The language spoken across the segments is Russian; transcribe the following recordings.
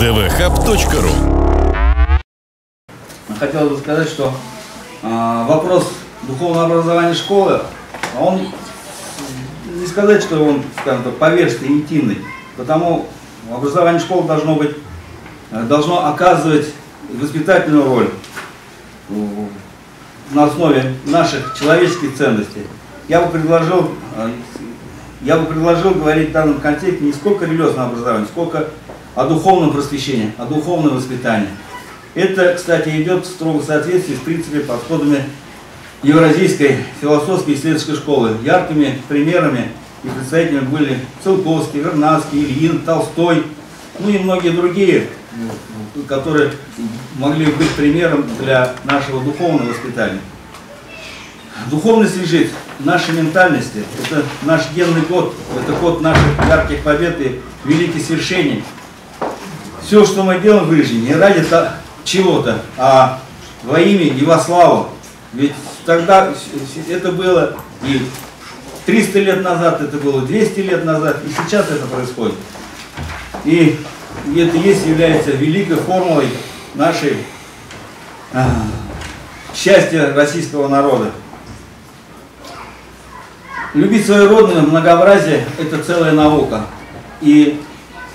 dvhub.ru Хотел бы сказать, что а, вопрос духовного образования школы, он не сказать, что он, скажем так, поверхностный, интимный, потому образование школы должно быть, э, должно оказывать воспитательную роль э, на основе наших человеческих ценностей. Я бы предложил, э, я бы предложил говорить в данном контексте не сколько религиозного образования, сколько о духовном просвещении, о духовном воспитании. Это, кстати, идет в строгом соответствии с принципами, подходами Евразийской философской исследовательской школы. Яркими примерами и представителями были Целковский, Вернадский, Ильин, Толстой, ну и многие другие, которые могли быть примером для нашего духовного воспитания. Духовность лежит в нашей ментальности, это наш генный код, это код наших ярких побед и великих свершений. Все, что мы делаем в жизни, не ради чего-то, а во имя и во славу. Ведь тогда это было и 300 лет назад, это было 200 лет назад, и сейчас это происходит. И это есть, является великой формулой нашей а, счастья российского народа. Любить свое родное многообразие – это целая наука. И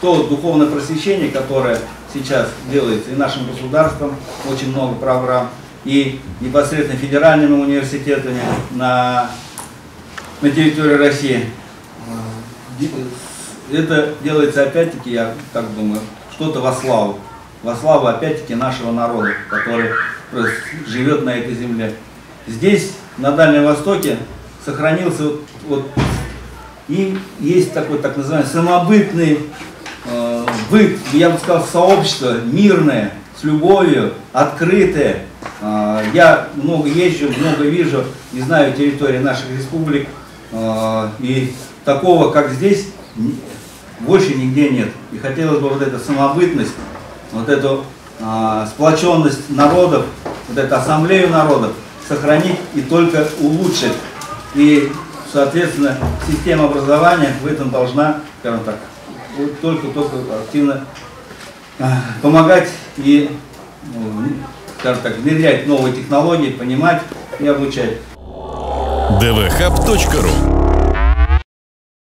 то духовное просвещение, которое сейчас делается и нашим государством, очень много программ, и непосредственно федеральными университетами на, на территории России. Это делается опять-таки, я так думаю, что-то во славу. Во славу опять-таки нашего народа, который живет на этой земле. Здесь, на Дальнем Востоке, сохранился вот, вот и есть такой так называемый самобытный быт, я бы сказал, сообщество мирное, с любовью, открытое. Э, я много езжу, много вижу и знаю территории наших республик. Э, и такого, как здесь, больше нигде нет. И хотелось бы вот эту самобытность, вот эту э, сплоченность народов, вот эту ассамблею народов сохранить и только улучшить. И, соответственно, система образования в этом должна, скажем так, только-только активно а, помогать и, ну, скажем так, внедрять новые технологии, понимать и обучать. dvhub.ru